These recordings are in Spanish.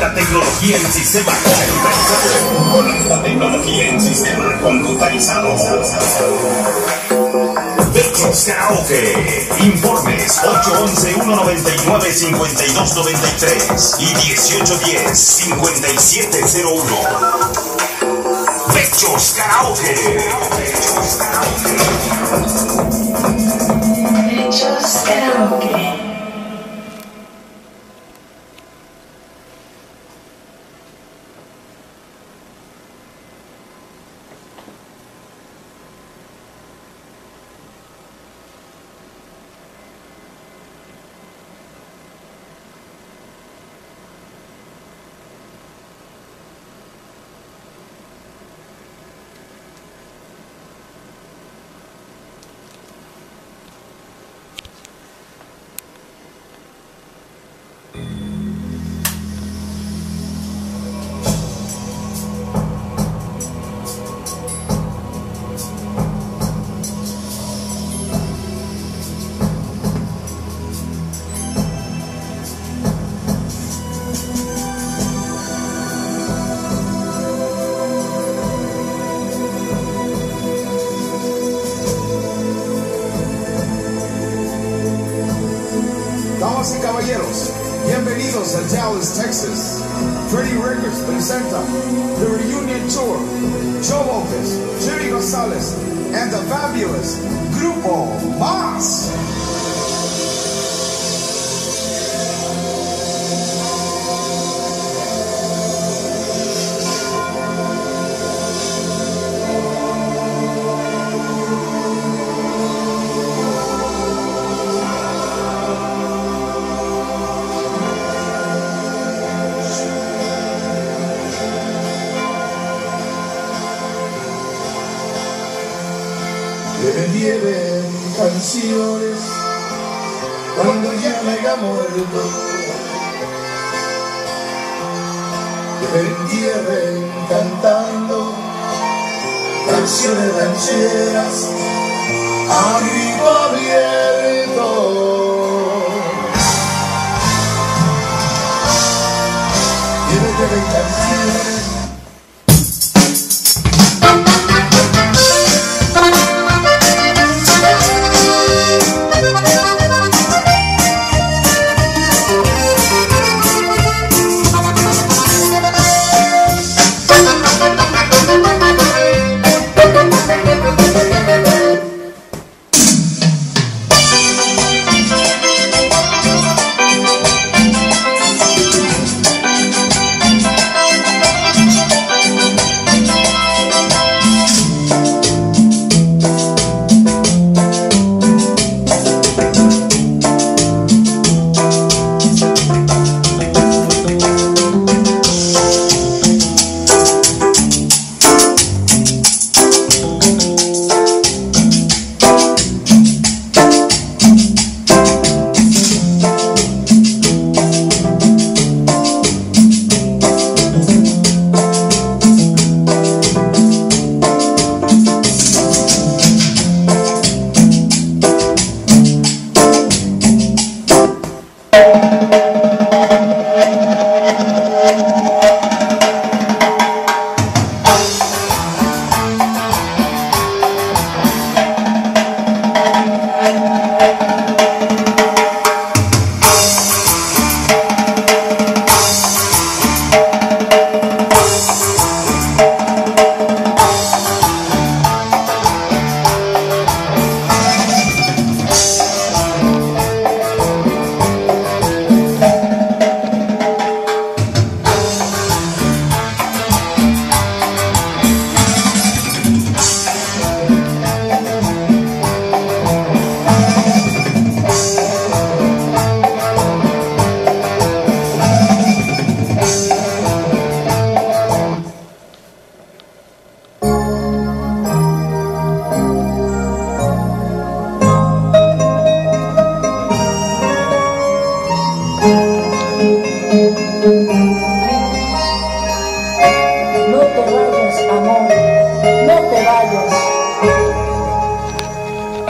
alta tecnología en sistema computarizado. Con alta tecnología en sistema computarizado. Vecchos Karaoke. Informes 811-199-5293 y 1810-5701. Pechos Karaoke. Pechos Karaoke. Hechos Karaoke. Freddie Records presenta The Reunion Tour. Joe Lopez, Jerry Gonzalez, and the fabulous Grupo Más. Le lleven canciones cuando ya me haya muerto. Que me entierren cantando canciones rancheras a grito abierto. Que me lleven canciones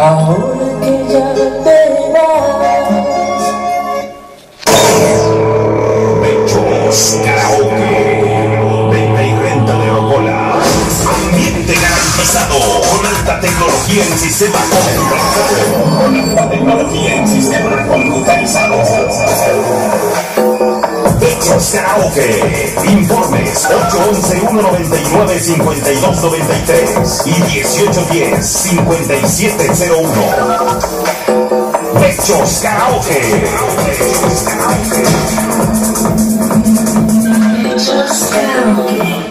Ahora que ya te vas, Pechos Karaoke. Venta y renta de rocola. Ambiente garantizado con alta tecnología en sistema con alta tecnología en sistema computarizado. Pechos Karaoke. Informes 811-199-5293 y 1810-5701. Pechos Karaoke. Just karaoke.